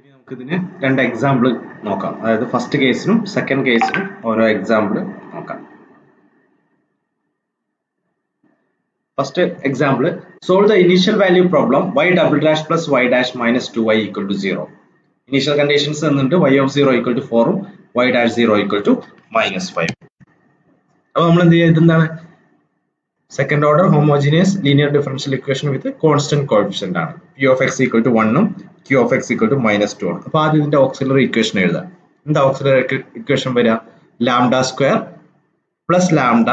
ഇനി നമുക്കിതിന് രണ്ട് എക്സാമ്പിൾ നോക്കാം. അതായത് ഫസ്റ്റ് കേസിനും സെക്കൻഡ് കേസിനും ഓരോ എക്സാമ്പിൾ നോക്കാം. First example solve the initial value problem y double dash plus y dash minus two y equal to zero initial conditions എന്നുണ്ട് y of zero equal to ഫോറും y dash zero equal to minus five അപ്പൊ നമ്മൾ എന്ത് ചെയ്യുക? ഇതെന്താണ്? Second order homogeneous linear differential equation with constant coefficient ആണ്. P of x equal to വണ്ണും q of x equal to minus two ആണ്. അപ്പോൾ ആദ്യം ഇതിന്റെ ഓക്സിലറി ഇക്വേഷൻ എഴുതാം. എന്താ ഓക്സിലറി ഇക്വേഷൻ വരിക lambda square plus lambda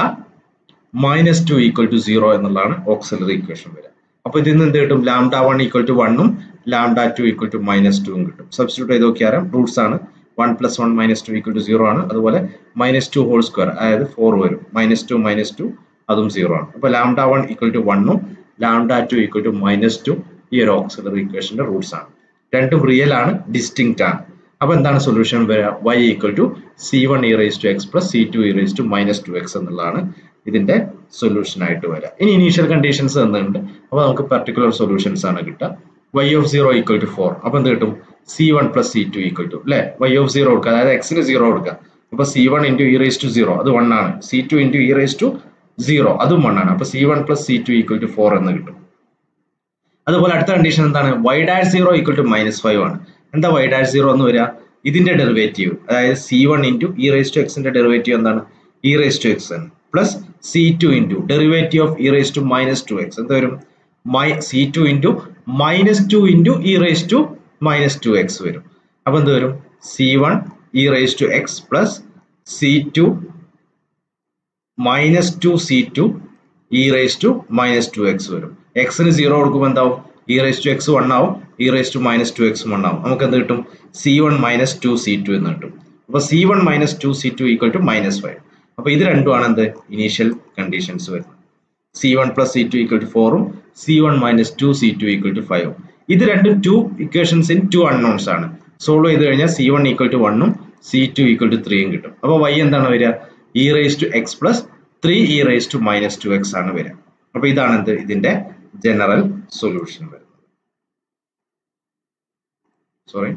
minus two equal to zero എന്നുള്ളതാണ് ഓക്സിലറി ഇക്വേഷൻ വരിക അപ്പോൾ ഇതിൽ നിന്ന് എന്ത് കിട്ടും? ലാംഡ വൺ ഈക്വൽ ടു വണ്ണും lambda two equal to minus ടുവും കിട്ടും. സബ്സ്റ്റിറ്റ്യൂട്ട് ചെയ്ത് നോക്കിയാൽ റൂട്ട്സ് ആണ്. One plus one minus two equal to zero ആണ്. അതുപോലെ മൈനസ് ടു ഹോൾ സ്ക്വയർ അതായത് ഫോർ വരും. മൈനസ് ടു മൈനസ് ടു അതും സീറോ ആണ്. അപ്പോൾ ലാംഡ വൺ ഈക്വൽ ടു വണ്ണും lambda two equal to minus two ഈ ഒരു ഓക്സിലറി ഇക്വേഷന്റെ റൂട്ട്സ് ആണ്. രണ്ടും റിയൽ ആണ് ഡിസ്റ്റിങ്ക്റ്റ് ആണ്. അപ്പൊ എന്താണ് സൊല്യൂഷൻ വരിക y equal to c one e raise to x plus c two e raise to minus two x എന്നുള്ളതാണ് ഇതിന്റെ സൊല്യൂഷൻ ആയിട്ട് വരിക ഇനി ഇനീഷ്യൽ കണ്ടീഷൻസ് തന്നിട്ടുണ്ട്. അപ്പൊ നമുക്ക് പർട്ടിക്കുലർ സൊല്യൂഷൻസ് ആണ് കിട്ടുക. Y of zero equal to four അപ്പൊ എന്ത് കിട്ടും? C one plus c two equal to അല്ലെ വൈ ഓഫ് സീറോ കൊടുക്കുക. അതായത് എക്സിന് സീറോ കൊടുക്കുക. അപ്പൊ c one into e raise to zero അത് വൺ ആണ്. C two into e raise to zero അതും വൺ ആണ്. അപ്പൊ c one plus c two equal to four എന്ന് കിട്ടും. അതുപോലെ അടുത്ത കണ്ടീഷൻ എന്താണ്? Y dash zero equal to minus five ആണ്. എന്താ വൈ ഡാഷ് സീറോ എന്ന് വരിക? ഇതിന്റെ ഡെറിവേറ്റീവ് അതായത് c one into e raise to എക്സിന്റെ ഡെറിവേറ്റീവ് എന്താണ്? ഇ റേസ് ടു എക്സ് ആണ്. Plus c two into derivative of e raise to minus two x എന്താ വരും? My c two into minus two into e raise to minus two x വരും. അപ്പൊ എന്ത് വരും? C one e raise to x plus c two minus two c two e raise to minus two x വരും. എക്സിന് zero കൊടുക്കുമ്പോൾ എന്താവും? E raise to x one ആവും. E raise to minus two x one ആവും. നമുക്ക് എന്ത് കിട്ടും? C one minus two c two എന്ന് കിട്ടും. അപ്പൊ c one minus two c two equal to minus five അപ്പൊ ഇത് രണ്ടുമാണ് എന്ത്? ഇനീഷ്യൽ കണ്ടീഷൻസ് വരുന്നത്. C one plus c two equal to ഫോറും c one minus two c two equal to ഫൈവും ഇത് രണ്ടും two equations in two unknowns ആണ്. സോൾവ് ചെയ്ത് കഴിഞ്ഞാൽ സി വൺ ഈക്വൽ ടു വണ്ണും സി ടു ഈക്വൽ ടു ത്രീയും കിട്ടും. അപ്പൊ വൈ എന്താണ് വരിക? E raise to x plus three e raise to minus two x ആണ് വരിക. അപ്പൊ ഇതാണ് എന്ത് ഇതിന്റെ ജനറൽ സൊല്യൂഷൻ വരുന്നത്. സോറി